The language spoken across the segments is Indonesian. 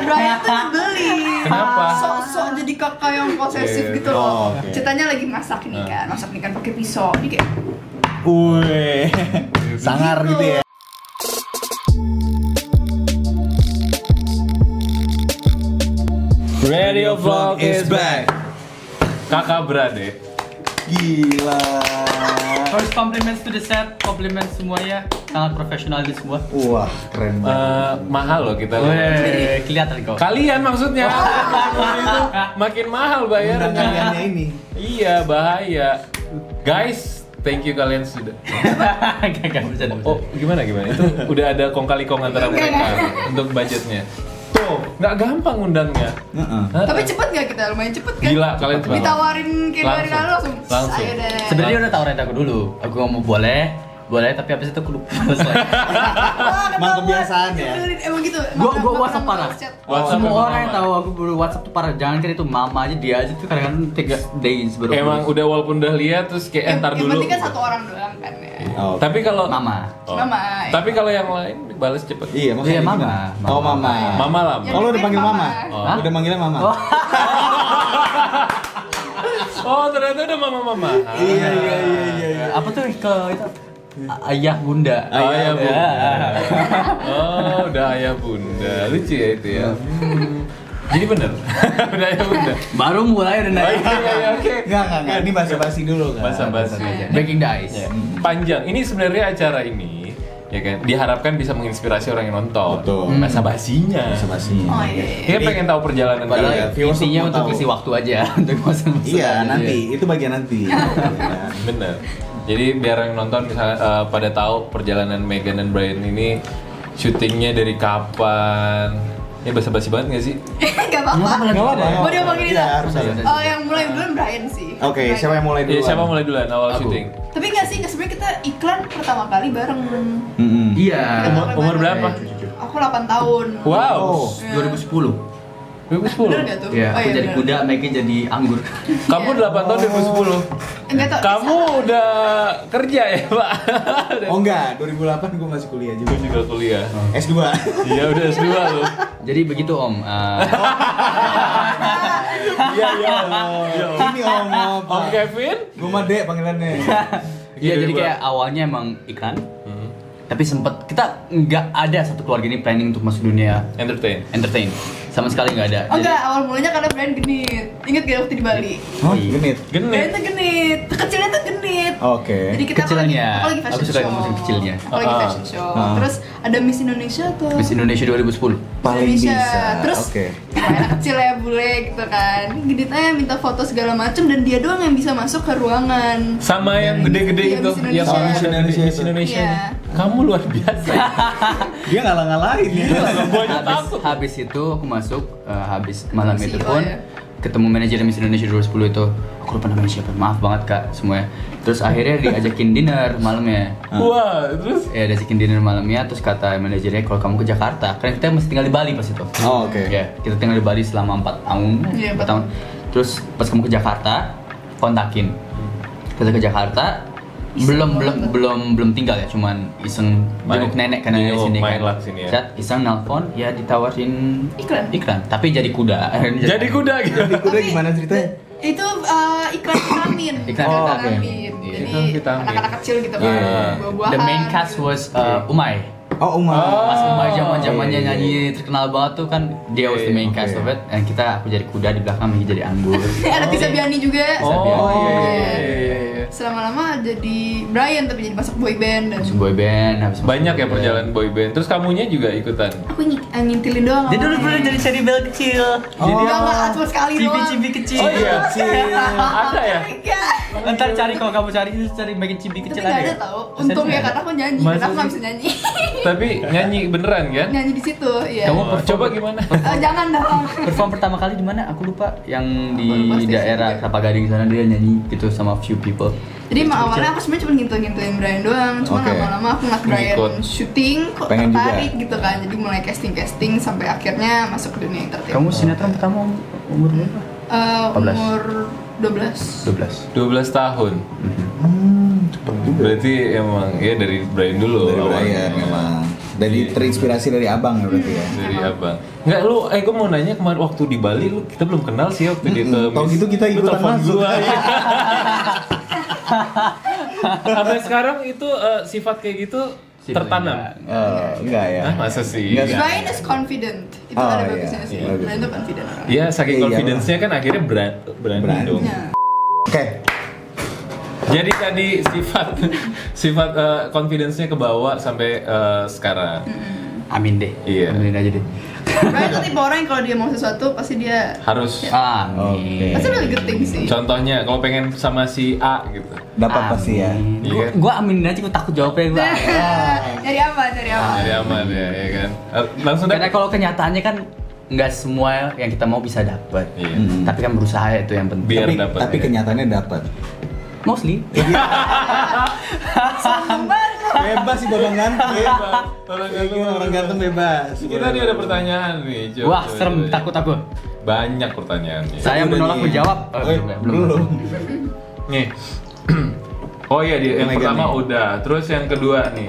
Brian tuh beli Kenapa? sok-sok jadi kakak yang posesif gitu loh Oh, oke. ceritanya lagi masak nih kan masak nih kan pakai pisau ini kayak Wih, sangar gitu ya. Radio Vlog is back. Kakak berade. Gila. First compliments to the set, compliments semuanya sangat profesional di semua. Wah, keren banget. Eh, mahal loh kita. lihat. Weh, kelihatan kau. Kalian maksudnya itu makin mahal bayarnya. Undangannya ini. Iya bahaya. Guys, thank you kalian sudah. Gak Oh gimana gimana? Itu udah ada kong kali kong antara mereka untuk budgetnya. Tuh nggak gampang undangnya. Heeh. Hah? tapi cepet gak kita lumayan cepet kan Gila, kalian cepet. ditawarin kayak hari Langsung. lalu langsung, Langsung. saya deh Sebenarnya udah tawarin aku dulu. Aku ngomong boleh, boleh tapi habis itu aku lupa. Emang kebiasaan ya? Emang gitu gua Nggak gua WhatsApp nggak parah. WhatsApp Semua orang yang tahu aku baru WhatsApp tuh parah. Jangan kan itu mama aja dia aja tuh kadang-kadang tiga days baru. Emang udah walaupun udah lihat terus kayak yang, entar yang dulu. penting kan satu orang doang kan ya Oh. Tapi kalau mama. Oh. Mama. Tapi kalau yang lain balas cepet. Iya, maksudnya Iya, mama. gimana? Oh, mama. Mama lah. Yang Oh, lu udah penting panggil mama? Oh. Hah? Udah manggilnya mama? Oh. Oh ternyata udah mama mama. Iya, iya, iya, iya, iya. Apa tuh ke itu ayah bunda. Oh, ayah bunda. Ya. Oh udah ayah bunda. Lucu ya itu ya. Hmm. Jadi bener. udah bunda. Baru mulai udah Oh, naik. iya, iya, iya, Oke. Enggak, enggak, enggak. Ini basa-basi dulu kan. Basa-basi. Breaking the ice. Ya, Panjang. Ini sebenarnya acara ini ya kan diharapkan bisa menginspirasi orang yang nonton. Betul. Masa basinya. Basa-basi. oh iya Kita pengen tahu perjalanan Padahal kalian. viewers intinya untuk tahu. isi waktu aja untuk masa-masa Iya, aja. nanti. Itu bagian nanti. Bener. Jadi biar yang nonton misalnya eh, pada tahu perjalanan Megan dan Brian ini syutingnya dari kapan. Ini basa-basi banget gak sih? Gak apa-apa Nggak apa-apa. Mau dia ngomongin Iya, itu? harus. Oh yang mulai duluan Brian sih Oke, Brian. siapa yang mulai dulu? Iya, siapa mulai duluan awal Aku. syuting? Tapi gak sih, sebenarnya kita iklan pertama kali bareng. Iya. Umur, umur berapa? Aku 8 tahun Wow. Oh. Iya. 2010. 2010. Bener gak tuh? Iya, Oh, aku iya, jadi bener. kuda, Maggie jadi anggur. Kamu 8 tahun 2010. Enggak tau Kamu udah kerja ya, Pak? Oh enggak, 2008 gue masih kuliah juga. Gue juga kuliah. S2. Iya, udah S2 loh. Jadi begitu Om. Eh, Iya, iya. Ini om apa? Om Kevin? Gue mah Dek panggilannya. Iya, Iya, jadi kayak awalnya emang iklan, Hmm. Tapi sempet kita nggak ada satu keluarga ini planning untuk masuk dunia Entertain. entertain. Sama sekali nggak ada. Oh Jadi- enggak, awal mulanya karena Brian genit Ingat gak waktu di Bali? Oh, genit. Brian Genit. tuh genit, kecilnya tuh genit Oke. Jadi kita Kecilnya. aku lagi fashion Aku suka show yang musik kecilnya. Aku lagi Ah. fashion show Ah. Terus ada Miss Indonesia tuh Miss Indonesia 2010. Paling Indonesia. bisa. Terus Oke. anak kecil ya bule gitu kan Genit aja minta foto segala macem Dan dia doang yang bisa masuk ke ruangan Sama yang gede-gede Iya, itu, Miss yang Indonesia. Miss Indonesia, Indonesia Miss itu. Indonesia. Iya. Kamu luar biasa. Dia ngalah-ngalahin ya. Gua aja habis, takut. habis itu aku masuk eh, habis malam itu pun ya? ketemu manajer Miss Indonesia 2010 itu. Aku lupa namanya siapa. Maaf banget kak semuanya. Terus akhirnya diajakin dinner malamnya. Wah, terus? Ya diajakin dinner malamnya terus kata manajernya kalau kamu ke Jakarta karena kita masih tinggal di Bali pas itu. Oh, oke. ya kita tinggal di Bali selama 4 tahun Iya, 4 empat tahun. Terus pas kamu ke Jakarta kontakin. Kita ke Jakarta Iseng belum belum belum belum tinggal ya cuman iseng Main. jenguk nenek karena di Jenguk, sini main kan lah sini ya. Set, iseng nelpon ya ditawarin Iklan? iklan tapi jadi kuda jadi kuda gitu. Jadi kuda Tapi- gimana ceritanya? Itu uh, iklan vitamin Iklan Oh, vitamin. vitamin Iya. Jadi Iklan vitamin. anak-anak kecil gitu kan Iya. Buah-buahan the main cast was uh, Umay Oh, Umar. pas Oh, Umay zaman zamannya iya, iya, nyanyi terkenal banget tuh kan dia was the main cast of it dan kita aku jadi kuda di belakang Megi jadi anggur Ada Tisa Biani juga Oh, Iya. iya, iya, iya, iya. Selama-lama jadi Brian tapi jadi masuk boy band dan Masuk boy band habis Banyak ya perjalanan boy band. Terus kamunya juga ikutan. Aku ny- eh, ngintilin doang dia dulu pernah jadi Cherry Bell kecil Oh. Enggak, enggak, cuma sekali doang cibi-cibi kecil Oh iya. Ada ya? Ntar cari kalau kamu cari itu cari makin cibi Tapi kecil ada ya? tau Untung ya ada? karena aku nyanyi Masa Karena aku nggak bisa nyanyi Tapi nyanyi beneran kan? Nyanyi di situ, iya Kamu Oh, coba gimana? Eh, Jangan dong Perform pertama kali di mana? Aku lupa. Yang di daerah. Kelapa Gading sana dia nyanyi gitu sama few people. Jadi emang awalnya aku sebenarnya cuma ngintul-ngintulin Brian doang Cuma Oke. lama-lama aku ngeliat Brian Ngikut. syuting Kok Pengen juga. tertarik gitu kan Jadi mulai casting-casting Sampai akhirnya masuk ke dunia entertainment Kamu sinetron pertama um- umur berapa? Eh, 14. Umur 12 12. 12 tahun. Hmm. cepet juga. Berarti emang ya dari Brian dulu. Dari awalnya. Brian memang. Dari terinspirasi dari abang ya berarti ya. Dari abang. Enggak lu, eh gue mau nanya kemarin waktu di Bali lu kita belum kenal sih waktu dia ke. Mm-mm, tau gitu kita ikutan masuk. gua, iya. Sampai sekarang itu eh, sifat kayak gitu Sifat tertanam. enggak. Oh, enggak ya. Hah, masa sih? Enggak. Brian is confident. Itu Oh, ada iya. bagusnya sih. Iya. Brian tuh confident. Iya, saking Iya, confidence-nya kan akhirnya berani, berani, Berani. dong. Nah, Oke. Jadi tadi sifat sifat eh, confidence-nya ke bawah sampai eh, sekarang. Amin deh. Iya. Amin aja deh. Brian tuh tipe orang yang kalau dia mau sesuatu pasti dia Harus Amin. Pasti good thing sih. contohnya kalau pengen sama si A gitu. Dapat pasti ya. Amin. Iya. Gua, gua aminin aja, gua takut jawabnya gua. Nyari apa? Nyari apa? Jadi aman ya, ya kan. Eh, Langsung Karena deh. kalau kenyataannya kan nggak semua yang kita mau bisa dapat. Iya. Mm. Tapi kan berusaha itu yang penting. Biar tapi, dapat, tapi ya. kenyataannya dapat. Mostly. Bebas sih orang ganteng. Bebas. Orang ganteng. Iya, orang ganteng bebas. Kita nih ada pertanyaan nih. coba, Wah, serem, takut aku. Banyak pertanyaannya. Saya menolak menjawab. Oh, Eh, belum, belum. belum. Nih. Oh iya, di- yang pertama udah. Terus yang kedua nih.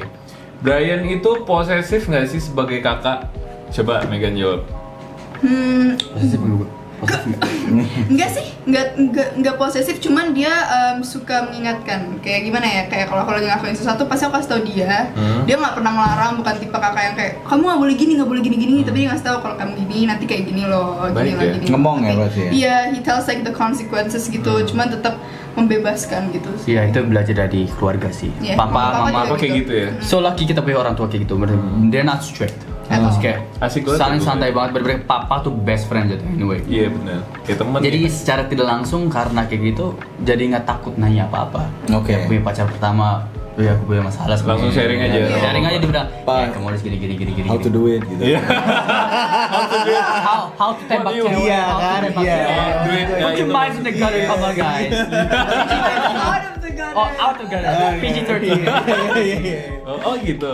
Brian itu posesif nggak sih sebagai kakak? Coba Megan jawab. Hmm, Posesif? enggak sih, enggak enggak enggak posesif, cuman dia em, suka mengingatkan. Kayak gimana ya? Kayak kalau kalau lagi ngelakuin sesuatu pasti aku kasih tau dia. Hmm. Dia nggak pernah ngelarang, bukan tipe kakak yang kayak kamu nggak boleh gini, nggak boleh gini gini. Tapi dia ngasih tahu kalau kamu gini nanti kayak gini loh, gini Baik lah ya. gini. Ngomong ya Tapi- berarti ya? Iya, he tells like the consequences gitu, Hmm. cuman tetap membebaskan gitu. Iya, itu belajar dari keluarga sih. Iya, Papa, papa mama, juga Apa kayak gitu ya? So lucky kita punya orang tua kayak gitu, bener. They're not strict. Hmm. Terus kayak Asik banget saling santai banget, bener-bener papa tuh best friend gitu anyway. Iya benar. Kayak teman. Jadi ya. secara tidak langsung karena kayak gitu, jadi nggak takut nanya apa-apa. Oke. Kayak punya pacar pertama, ya aku punya masalah. seperti Langsung sharing aja. Ya, sharing aja dia bilang, Pak. ya kamu harus gini gini gini gini. How to gini." do it gitu. Iya. How how to do cewek? Iya how to kan, tembak iya. cewek. Oh, duit, ya, Put your minds in the gutter, come on guys. Oh, out of gutter. PG-13. Iya, iya. Oh, oh gitu.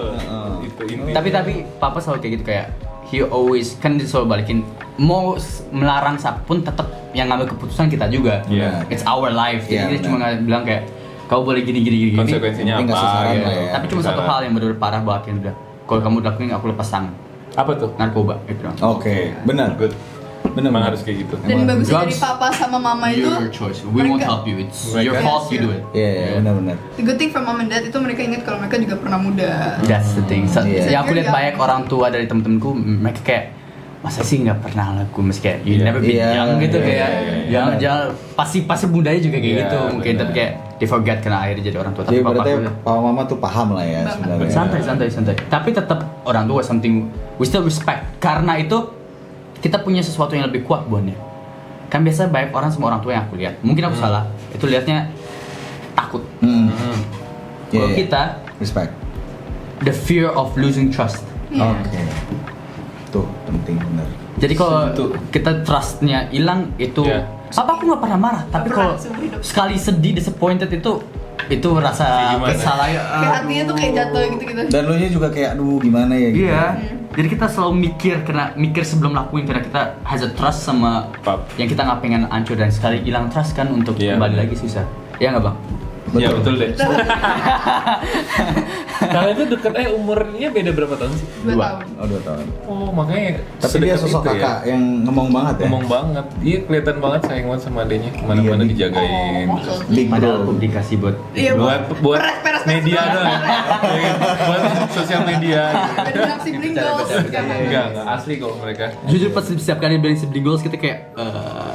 Itu inti. tapi tapi papa selalu kayak gitu kayak he always kan dia selalu balikin mau melarang siapa pun tetap yang ngambil keputusan kita juga Iya. it's our life jadi Iya, dia cuma bilang kayak kau boleh gini gini gini gini." konsekuensinya apa? gitu. lah ya. tapi cuma satu hal yang benar parah banget yang dia kalau kamu lakuin aku lepas tangan Apa tuh? narkoba dong Oke, benar. Good. Benar. Emang benar. harus kayak gitu. Dan Emang. bagusnya dari papa sama mama itu your choice we won't mereka- help you it's Mereka- your fault you do it Iya, iya, benar-benar. The good thing for mom and dad itu mereka ingat kalau mereka juga pernah muda. That's the thing. So, Iya. Yang aku lihat Kerja. banyak orang tua dari temen-temenku, mereka kayak masa sih nggak pernah laku meski kayak you Iya. never been Iya, young gitu iya, kayak iya, iya, jangan benar. jangan pasti pasti budaya juga kayak Iya, gitu mungkin benar. tapi kayak they forget karena akhirnya jadi orang tua Jadi tapi papa berarti papa mama tuh paham lah ya sebenarnya. santai santai santai tapi tetap orang tua something we still respect karena itu kita punya sesuatu yang lebih kuat buatnya kan biasa banyak orang sama orang tua yang aku lihat mungkin aku Hmm. salah itu lihatnya takut Hmm. Hmm. Iya, kalau iya. kita respect. the fear of losing trust Iya. Oke. Tuh penting benar. Jadi kalau kita trustnya hilang itu Iya. apa aku nggak pernah marah tapi kalau sekali sedih disappointed itu itu rasa kesalahan Kayak hatinya tuh kayak jatuh gitu-gitu. Dan lu nya juga kayak aduh gimana ya gitu. Iya. Jadi kita selalu mikir karena mikir sebelum lakuin karena kita has a trust sama Pap. yang kita nggak pengen hancur dan sekali hilang trust kan untuk Iya, kembali lagi susah. Iya nggak bang? Iya betul deh. Kalian tuh deket eh umurnya beda berapa tahun sih? Dua Dua. tahun. Oh dua tahun. Oh makanya. Tapi dia sosok itu ya. kakak yang ngomong banget ya. Ngomong banget. Iya kelihatan banget sayang banget sama adenya. Ke mana-mana Iya, dijagain. Oh. Big Padahal publikasi buat Iya, buat buat media peres. doang. Iya, buat sosial media. gitu. Ada sibling goals. Enggak, enggak asli kok mereka. Jujur pas setiap kali bilang sibling goals kita kayak eh,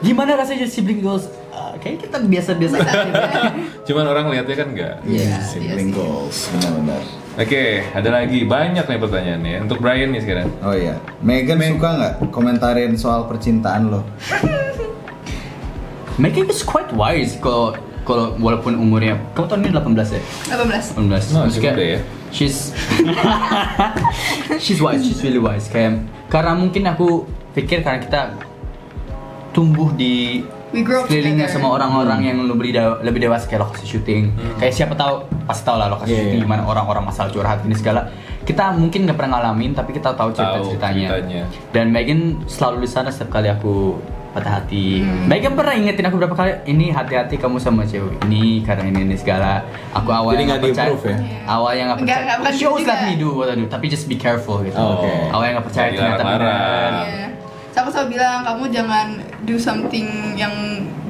gimana rasanya jadi sibling goals? Kayak kita biasa-biasa aja. Cuman orang lihatnya kan enggak. Iya, sibling iya sih. goals benar-benar. Oke, ada lagi banyak nih pertanyaannya. Untuk Brian nih sekarang. Oh iya, Megan Meg- suka nggak komentarin soal percintaan lo? Megan is quite wise kalau kalau walaupun umurnya kamu tahun ini 18 ya? 18. 18. No, muda ya. She's she's wise, she's really wise. Kayak karena mungkin aku pikir karena kita tumbuh di We grow up sekelilingnya together. sama orang-orang yang lebih dewa- lebih dewasa kayak lokasi syuting. Hmm. Kayak siapa tahu pasti tahu lah lokasi Iya, syuting iya. gimana orang-orang masalah curhat ini segala. Kita mungkin nggak pernah ngalamin tapi kita tahu cerita-ceritanya. ceritanya. Dan Megan selalu di sana setiap kali aku patah hati. Megan pernah ingetin aku berapa kali ini hati-hati kamu sama cewek ini karena ini ini segala. Aku awalnya Jadi nggak percaya. di-approve ya? Awalnya nggak Nggak- percaya. She gitu always let me do what I do, tapi just be careful gitu. Oh, oke. Awalnya nggak percaya Nggak ternyata dilarang-larang. benar. Iya. Aku selalu bilang kamu jangan do something yang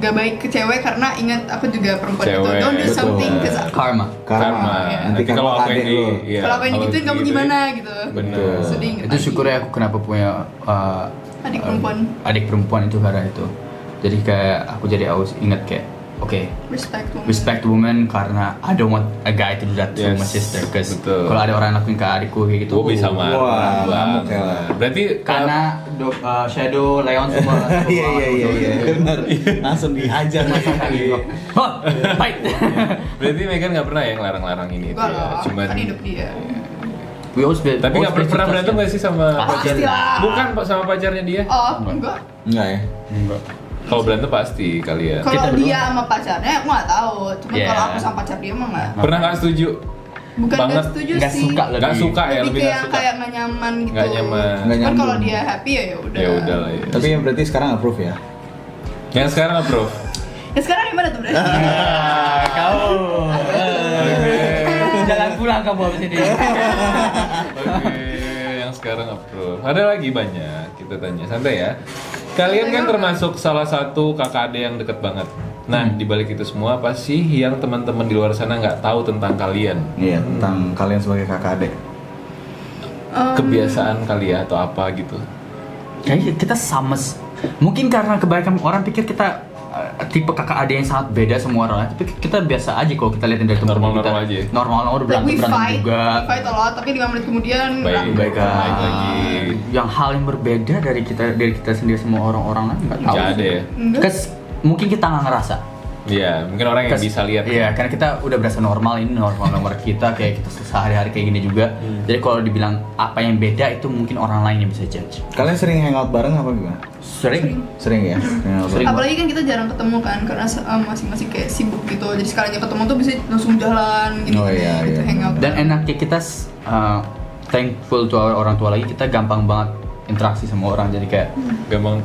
gak baik ke cewek karena ingat aku juga perempuan itu. Cewek. Don't do Betul. something cause Karma. Karma. Iya. Nanti kalau aku adek yang di, lu. iya, kalau aku yang digituin kamu gitu, gimana gitu. Bener. Sedih Itu syukurnya aku kenapa punya uh, Adik perempuan. adik perempuan itu karena itu. Jadi kayak aku jadi harus ingat kayak oke Respect woman. respect woman karena I don't want a guy to do that to Yes, my sister cause kalau ada orang lakuin ke adikku kayak gitu Gue bisa uh, marah Wah, banget. ya lah. Berarti karena do, uh, shadow leon semua Iya iya iya iya benar. Langsung dihajar langsung kali. Hah, baik berarti Megan nggak pernah yang larang-larang ini ya. lah, Cuman kan hidup dia. We always be- tapi nggak pernah be berantem nggak sih sama pacarnya? Bukan Pak, sama pacarnya dia. Oh, enggak. Enggak ya? Enggak. Kalau berantem pasti kalian. Kalau dia sama pacarnya aku nggak tahu. Cuma Yeah. kalau aku sama pacar dia mah nggak. Pernah nggak setuju? Bukan Banget. nggak setuju Nggak sih. suka lebih. Nggak suka ya, lebih lebih kayak suka. kayak nyaman gitu. Nggak nyaman. Nggak Cuman nyambung. kalau dia happy ya ya udah. Ya udah lah ya. Tapi yang berarti sekarang approve ya? Yang sekarang bro. Ya sekarang gimana tuh berarti? Ah, kau jalan pulang kamu habis ini Oke, yang sekarang approve. Ada lagi banyak. Kita tanya santai ya. Kalian kan termasuk salah satu kakak adik yang deket banget. Nah, di balik itu semua apa sih yang teman-teman di luar sana nggak tahu tentang kalian? Iya tentang kalian sebagai kakak adik. Um, Kebiasaan kali ya atau apa gitu? kayaknya kita sama mungkin karena kebanyakan orang pikir kita tipe kakak adik yang sangat beda semua orang. Tapi kita biasa aja kalau kita lihat dari teman Normal-normal kita. aja. normal-normal udah like berantem berantem fight, juga. We fight a lot, tapi lima menit kemudian Baik, baik, lagi. yang hal yang berbeda dari kita dari kita sendiri semua orang-orang lain nggak tahu. Ada ya? Kes- mungkin kita nggak ngerasa Iya, mungkin orang yang Kes- bisa lihat. Iya, karena kita udah berasa normal ini normal nomor kita kayak kita sehari-hari kayak gini juga. Hmm. Jadi kalau dibilang apa yang beda itu mungkin orang lain yang bisa judge. Kalian sering hangout bareng apa gimana? Sering. Sering ya? Hangout Sering. bareng. Apalagi kan kita jarang ketemu kan karena um, masing-masing kayak sibuk gitu. Jadi sekalinya ketemu tuh bisa langsung jalan gitu. Oh, iya, gitu, iya. hangout. Dan enaknya kita uh, thankful to our orang tua lagi kita gampang banget interaksi sama orang jadi kayak Gampang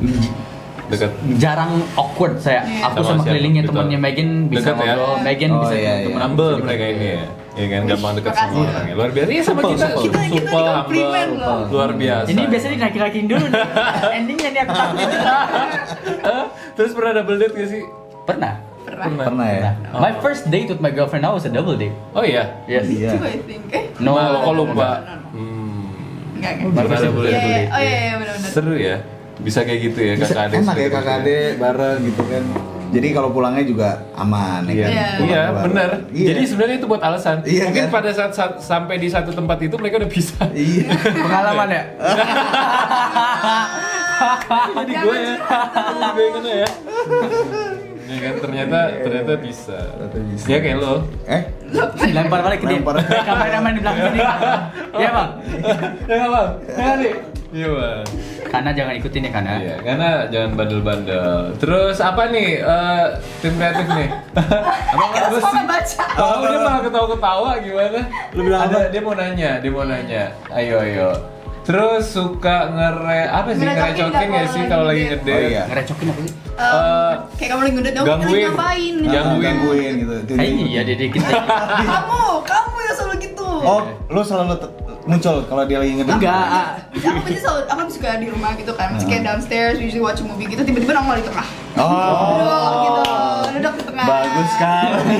dekat. jarang awkward saya Iya. aku Sama sama, kelilingnya Betul. temennya Megan bisa Dekat ya? ngobrol Megan Oh, bisa iya, temen iya. aku Humble bisa mereka ini ya. Iya kan gampang dekat sama orang ya. Luar biasa. Iya sama kita. Kita- kita humble. loh. Luar biasa. ini biasanya dinaikin-naikin dulu nih. endingnya nih aku takut? Terus pernah double date gak sih? pernah Pernah. Pernah ya? Pernah. my first date with my girlfriend now was a double date Oh iya. yes Iya. Itu I think. Eh, No, Nah, kok lupa? Hmm. enggak enggak. Pernah double Iya, date. iya, oh iya, iya benar-benar. Seru ya. Bisa kayak gitu ya Bisa kakak adik. enak ya kakak itu. adik bareng gitu kan. Jadi kalau pulangnya juga aman ya Iya, kan? Iya. Pulang iya bareng. benar. Iya. Jadi sebenarnya itu buat alasan. Iya, Mungkin kan? pada saat, saat sampai di satu tempat itu mereka udah bisa. Iya. pengalaman ya Jadi gue ya. Jadi gue yang kena ya. Ya kan ternyata ternyata bisa. Ternyata bisa. Ya kayak lo. Eh? lempar balik ke dia Lempar. kameramen di belakang sini iya bang Ya bang? Ya Dik? Iya bang. karena jangan ikutin ya karena Iya, karena jangan bandel-bandel. Terus apa nih eh, tim kreatif nih? apa nggak Terus terus? mau baca. Oh, dia malah ketawa-ketawa gimana? Lu bilang Ada, apa? dia mau nanya, dia mau nanya. Ayo, ayo. Terus suka ngere apa sih Ngerecokin nggak sih kalau lagi ngedate? Oh, iya. ngerecokin apa sih Um, Eh, kayak kamu lagi ngedate, kamu lagi gangguin. ngapain? Gangguin. Gangguin, gangguin gitu. Dia. iya deh, kita Kamu, kamu yang selalu gitu. Oh, lu selalu muncul kalau dia lagi ngedate? enggak ah. aku pasti selalu, aku suka di rumah gitu kan, masih kayak downstairs, usually watch a movie gitu, tiba-tiba nongol di tengah. Oh. Duduk gitu, duduk di tengah. Bagus sekali.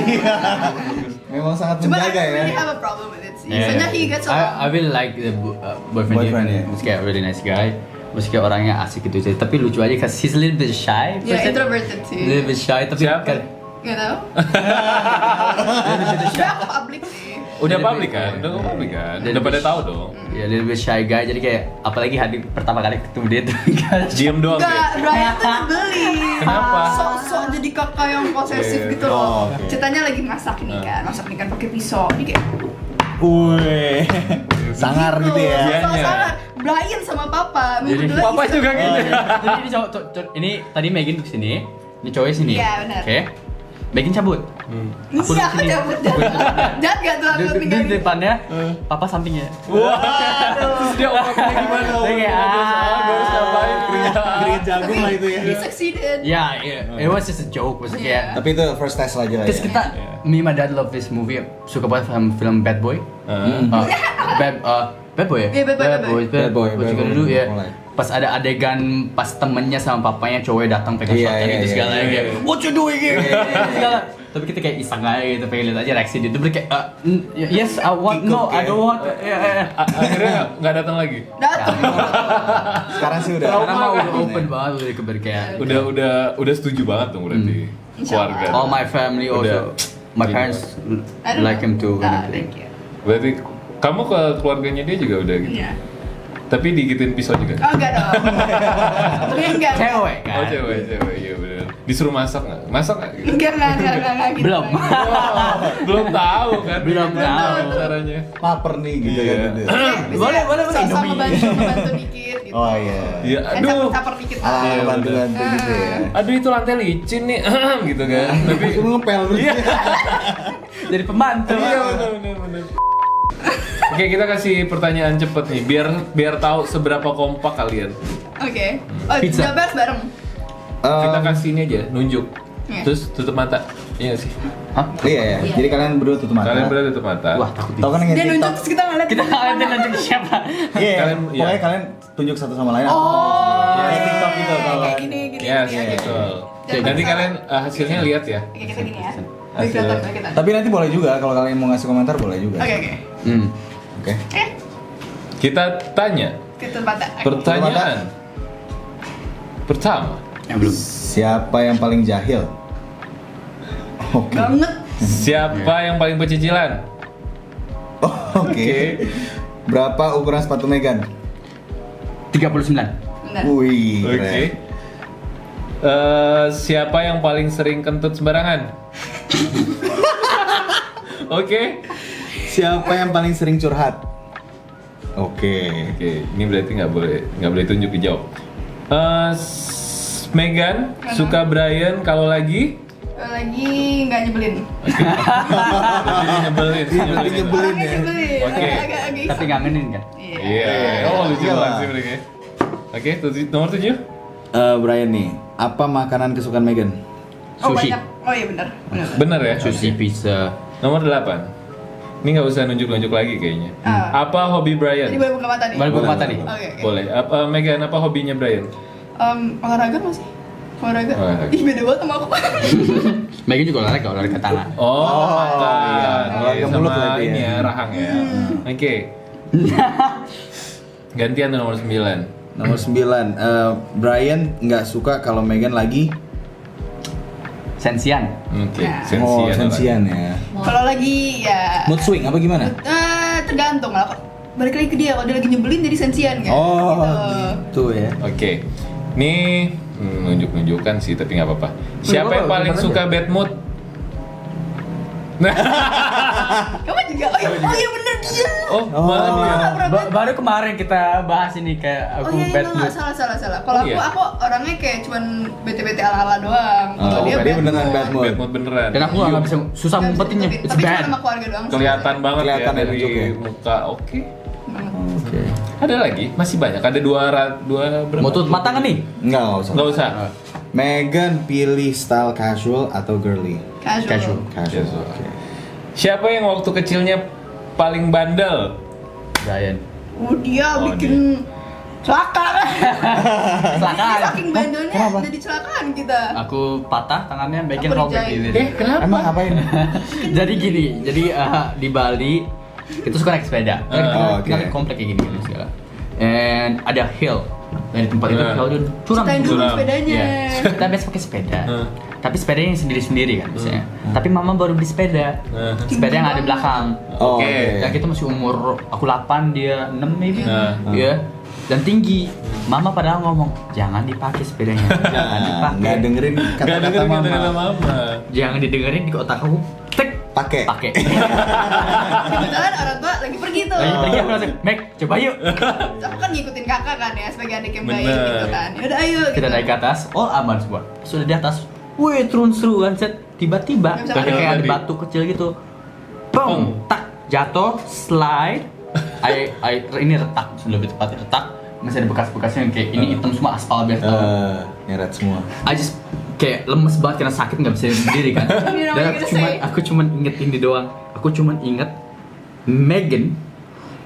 Memang sangat Cuma I menjaga don't ya. really have a problem with it sih. Yeah. Soalnya he gets I, I will like the bo- uh, boyfriend, Boyfriend, dia ya. meski kayak really nice guy meski orangnya asik gitu sih tapi lucu aja cause he's a little bit shy Ya, person. introverted sih. little bit shy tapi Siapa? kan Gak tau. aku public sih. Udah publik kan? Udah publik kan? Jadi- Udah pada tahu dong. ya little bit shy guy jadi kayak apalagi hari pertama kali ketemu dia tuh Diem doang Enggak. Brian tuh nyebelin. Kenapa? Sok-sok jadi kakak yang posesif Iya. gitu loh. Oh. Ceritanya lagi masak nih kan, masak nih kan pakai pisau. Ini kayak Wih. Sangar gitu ya. Dianya. Sok sangat. Brian sama papa. Jadi, Papa istri- juga gitu. jadi ini cowok ini tadi Megan tuh sini ini cowoknya sini Iya, benar. oke Megan cabut Hmm. Aku Iya, sini. cabut. Jahat gak tuh aku tinggal di depannya papa sampingnya Wah, terus dia obatnya gimana? Dia kayak, Ah, gak usah ngapain, jagung lah itu ya. He succeeded. Ya, yeah, it was just a joke, maksudnya kayak Yeah. Tapi itu first test aja lah Terus ya. kita, me and my dad love this movie, suka banget film, film Bad Boy. Uh, Uh, bad, uh, bad Boy ya? Bad Boy, Bad Boy. Bad Boy, Bad Bad Boy ya. Pas ada adegan pas temennya sama papanya cowoknya datang pegang Iya, shotgun iya, itu iya, segala iya, kayak iya. what you doing here? segala. Tapi kita kayak iseng aja gitu pengen lihat aja reaksi dia. Bener kayak uh, yes I want no I ya. don't want. Ya, ya, ya. a- akhirnya nggak- datang lagi. Datang. Sekarang sih udah. Karena mah udah open ya. banget udah keber kayak Udah udah udah setuju banget dong berarti Insya keluarga. all my family Udah. also my Iya. parents like him too. Thank you. Berarti kamu ke keluarganya dia juga udah gitu. Iya. Tapi digituin pisau juga. Oh enggak dong. Tapi enggak. Cewek kan? Oh cewek cewek iya benar. Disuruh masak nggak? Masak nggak? Gitu? Enggak, enggak, enggak, enggak, enggak gitu. Belum. Oh, belum tahu kan? Belum tahu. caranya. Lapar nih gitu Iya. kan. Boleh, boleh, boleh. Sama ngebantu, ngebantu dikit gitu. Oh iya. Iya, Eh, aduh. caper-caper dikit. Ah, Iya, bantu-bantu gitu ya. Aduh itu lantai licin nih, gitu kan. Tapi Itu ngepel terus. Iya. Jadi pembantu. Iya benar benar benar. Oke kita kasih pertanyaan cepet nih biar biar tahu seberapa kompak kalian. Oke. Oh, Pizza. jawab bareng. Kita Um, kasih ini aja nunjuk. Iya. Terus tutup mata. Iya sih. Hah? Iya ya. Jadi kalian berdua tutup mata. Kalian berdua tutup mata. Wah, takut Tahu kan yang Dia nunjuk terus kita ngeliat. Kita nggak ada nunjuk siapa. Iya. Kalian- Pokoknya iya. kalian tunjuk satu sama lain. Oh. Kayak TikTok gitu Kayak tau kan. gini, gini. Yes, gini, gitu. Jangan Nanti kalian uh, hasilnya lihat ya. Oke, kita gini ya. Kelihatan. Tapi nanti boleh juga kalau kalian mau ngasih komentar boleh juga. Oke, oke. Hmm. Oke. Kita tanya kita. Oke. pertanyaan pertama. Yang belum. Siapa yang paling jahil? Oke. Banget. Siapa yang paling pecicilan? Oh, Oke. Oke. Berapa ukuran sepatu Megan? 39. Benar. Wih. Oke. keren. Eh, siapa yang paling sering kentut sembarangan? Oke. Siapa yang paling sering curhat? Oke. Oke, ini berarti nggak boleh nggak boleh tunjuk dijawab. Eh, s- Megan suka Brian kalau lagi Kalau lagi nggak nyebelin. dia nyebelin, nyebelin. nyebelin. Ya. nyebelin. Oke. Agak agak agak Tapi ngangenin kan? Iya. Iya. Oh, lucu Iya banget sih mereka. Oke, tujuh- nomor tujuh. Eh, Brian nih, apa makanan kesukaan Megan? Oh Sushi. banyak. Oh iya benar. Benar. Bener ya? Sushi, pizza. Nomor delapan. Ini nggak usah nunjuk-nunjuk lagi kayaknya. Ah. Apa hobi Brian? Jadi boleh buka mata nih. Balik buka Boleh, mata boleh. nih. Oke oke. Boleh. Apa Megan apa hobinya Brian? Em, olahraga nggak sih? Olahraga. Olahraga. Ih beda banget sama aku. Megan juga olahraga, olahraga tangan. Oh, Oh, iya. Olahraga sama mulut berarti ya. ini ya, rahang ya. Oke. Gantian tuh nomor 9. Nomor 9, eh, Brian nggak suka kalau Megan lagi Sensian. Oke, Nah. sensian. Oh, sensian ya. Kalau lagi ya. Mood swing apa gimana? Eh, tergantung lah. Balik lagi ke dia. Kalau dia lagi nyebelin jadi sensian kan. Oh, Gitu. gitu ya. Oke. Nih hmm, nunjuk-nunjukkan sih tapi nggak apa-apa. Siapa yang paling suka aja. bad mood? Nah, Kamu juga. Oh iya, oh, iya bener dia. oh, Oh. malah dia. Pernah Ba- bad- baru kemarin kita bahas ini kayak Oh aku iya, bad iya, mood. enggak, salah, salah, salah. Kalau Oh, aku, iya? aku orangnya kayak cuman bete-bete ala-ala doang. Kalau Oh, dia dia beneran bad mood. Bad mood beneran. Dan aku nggak bisa susah ngumpetinnya. ngumpetin. It's Tapi cuma bad. sama keluarga doang. Kelihatan banget Kelihatan ya ya dari muka. Oke. Oke. Ada lagi? Masih banyak. Ada dua dua berapa? Mau tutup mata nggak nih? Enggak, enggak usah. Nggak usah. Megan pilih style casual atau girly? Casual. Casual. Casual. Casual. Oke. Siapa yang waktu kecilnya paling bandel? Brian. Oh dia Oh, bikin celaka. Kecelakaan. Saking bandelnya Kenapa? jadi celakaan kita. Aku patah tangannya bikin robek ini. Eh, kenapa? Emang ngapain? jadi gini, jadi eh, di Bali kita suka naik sepeda. Kan kita, Oh, naik komplek kayak gini gini segala. And ada hill. Dan di tempat itu Nah. curang. Ceritain dulu sepedanya. Iya. Kita biasa pakai sepeda. Hmm. Tapi sepedanya yang sendiri-sendiri kan biasanya. Tapi mama baru beli sepeda. Hmm. Sepeda yang ada di belakang. Oh, Oke. oke. Dan kita masih umur aku 8 dia 6 maybe. Nah. Iya. Dan tinggi. Mama padahal ngomong, "Jangan dipakai sepedanya. Jangan Nah, dipakai." nggak dengerin Gak kata-kata dengerin mama. kata-kata mama. Jangan didengerin di otak aku. Tek, Pakai. pakai. Kebetulan orang tua lagi pergi tuh. Lagi pergi aku langsung, "Mek, coba yuk." Aku kan ngikutin kakak kan ya sebagai adik yang baik gitu kan. Yaudah ayo. Kita gitu. naik ke atas, all aman semua. Sudah di atas, wih turun seru kan set. Tiba-tiba kayak ada batu kecil gitu. Bang, tak jatuh, slide. I, I, ini retak, lebih tepatnya retak. masih ada bekas-bekasnya yang kayak ini hitam semua aspal biasa tau. Eh, nyeret semua. I just kayak lemes banget karena sakit nggak bisa berdiri kan? Know dan aku say. aku cuman inget ini doang. Aku cuman inget Megan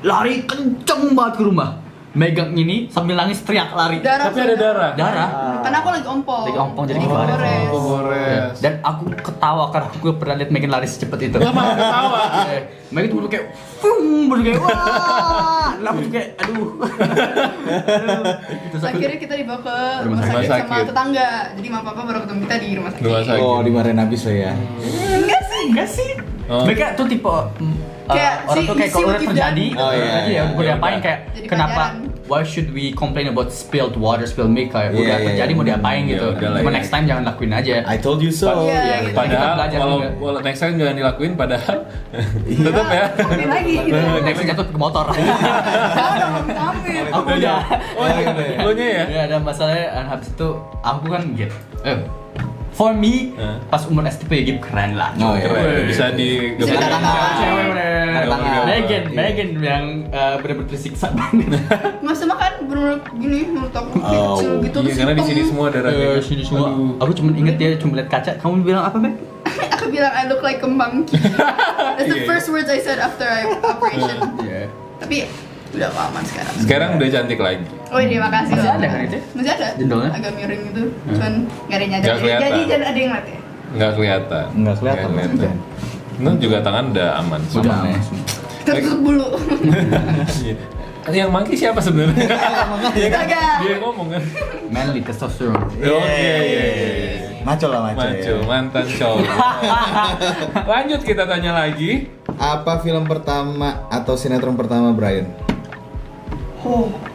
lari kenceng banget ke rumah megang ini sambil nangis teriak lari Darah. Tapi ada darah. darah Karena aku lagi ompong. Lagi ompong, jadi gimana? gores. Oh, gores. dan aku ketawa karena aku gak pernah lihat Megan lari secepat itu Lah malah ketawa. Eh, Megan tuh kayak Fung, baru kayak wah, lalu tuh kayak aduh. Terus Akhirnya kita dibawa ke Rumah rumah sakit. sakit sama tetangga. Jadi mama papa baru ketemu kita di rumah sakit. Rumah sakit. Oh, dimarahin habis lah ya. Enggak sih. enggak sih. Oh. Mereka tuh tipe uh, Kayak orang si- tuh kayak si kalau udah terjadi. Oh, iya, terjadi iya. ya, udah Ya diapain kayak Jadi kenapa pelajaran. why should we complain about spilled water, spilled milk kayak Iya, udah iya, terjadi iya. mau diapain Ya gitu. udah lah, Cuma ya. next time jangan lakuin aja. I told you so. Iya, Iya, gitu. Kita Padahal juga. walau next time jangan dilakuin padahal tetap ya. Lagi gitu. next time jatuh ke motor. Aku udah. Oh, iya, lo nya ya? Ya, dan masalahnya habis itu aku kan gitu. Eh, for me Hah? pas umur STP gitu keren lah. Oh, iya. Keren. Bisa di Bisa. Cewek. Tanda tangan. Megan, Iya. Megan yang uh, bener-bener tersiksa banget. Mas Tema kan bener gini menurut aku Oh, kecil gitu Iya, karena di sini semua darahnya. Eh, sini semua. Aduh. Aku cuma inget dia cuma lihat kaca. Kamu bilang apa, Meg? Aku bilang I look like a monkey. That's the Iya. first words I said after I operation. Iya. Tapi udah aman sekarang. Sekarang udah cantik lagi. Oh iya makasih Masih ada kan itu? Masih ada. Jendolnya? Agak miring gitu. Cuman nggak ada yang nyadar. Nggak. Jadi jangan ada yang ngeliat ya. Nggak kelihatan. Nggak kelihatan. kelihatan. Nah, juga tangan udah aman. Udah Aman. Tertutup bulu. Iya. Yang mangki siapa sebenarnya? Iya kan? Dia yang ngomong kan. Manly testosterone. Oke, iya, iya, iya. Maco lah maco. Maco, ya. mantan cowok. Lanjut kita tanya lagi. Apa film pertama atau sinetron pertama Brian? Oh,